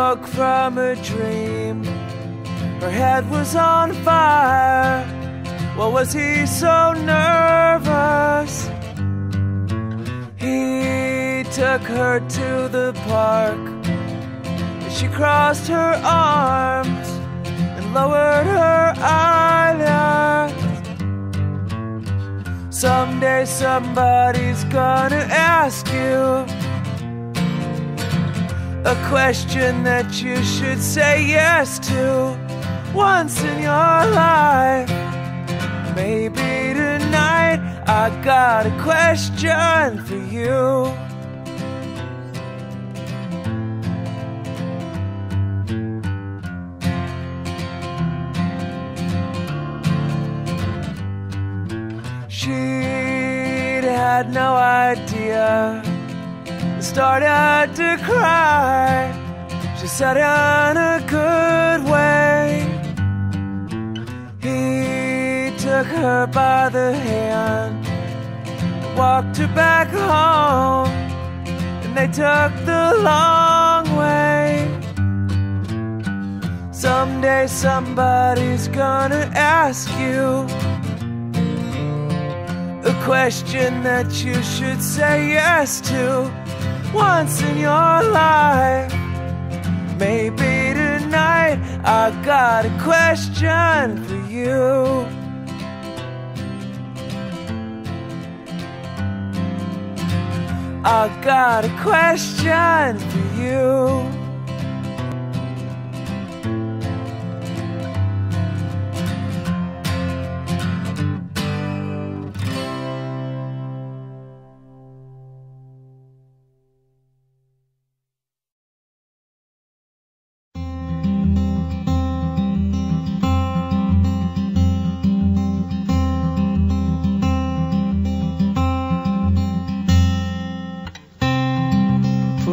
woke from a dream. Her head was on fire. What was he so nervous? He took her to the park. She crossed her arms and lowered her eyelids. Someday somebody's gonna ask you a question that you should say yes to once in your life. Maybe tonight I got a question for you. She'd had no idea. Started to cry. She said in a good way. He took her by the hand, walked her back home, and they took the long way. Someday somebody's gonna ask you a question that you should say yes to once in your life. Maybe tonight I got a question for you. I got a question for you.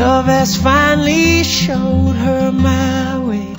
Love has finally showed her my way.